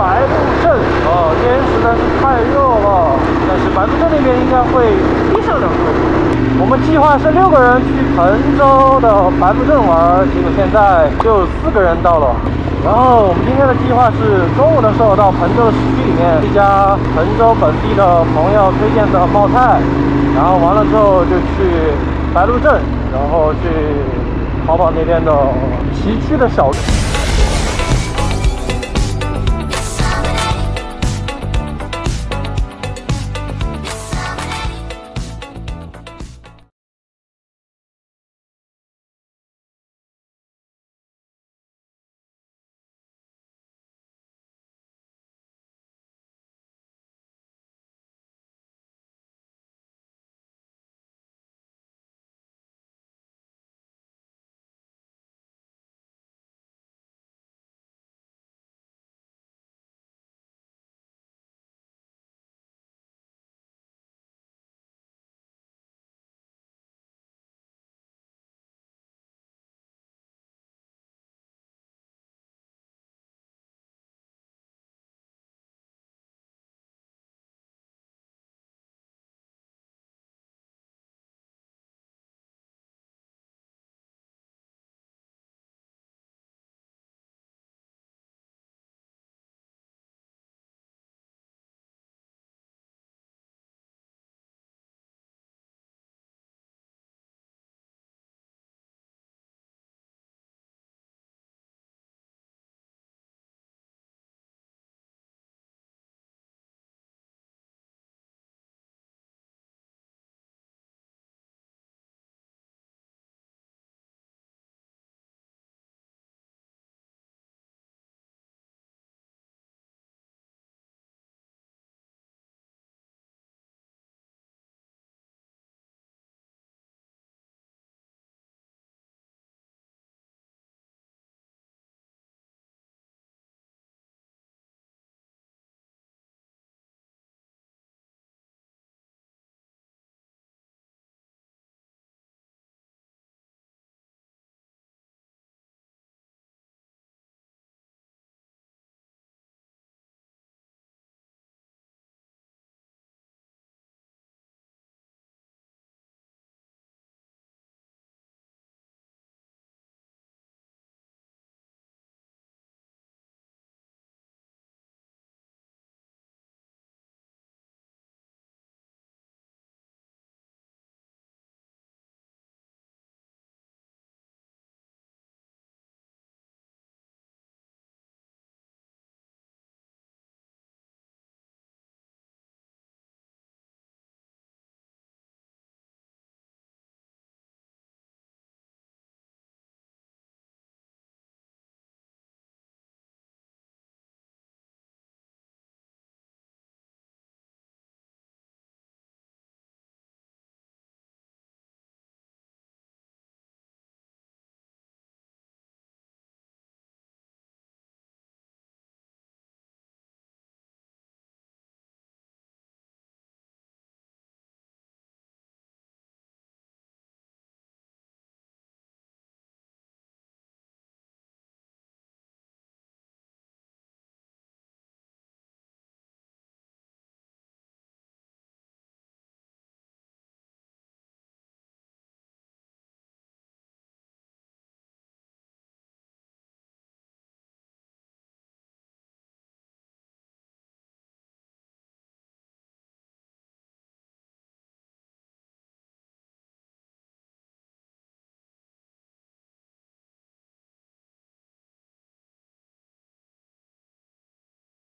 白鹿镇哦天实在是太热了。但是白鹿镇那边应该会低上两度我们计划是六个人去彭州的白鹿镇玩结果现在就四个人到了。然后我们今天的计划是中午的时候到彭州市区里面一家彭州本地的朋友推荐的冒菜。然后完了之后就去白鹿镇然后去跑跑那边的崎岖的小路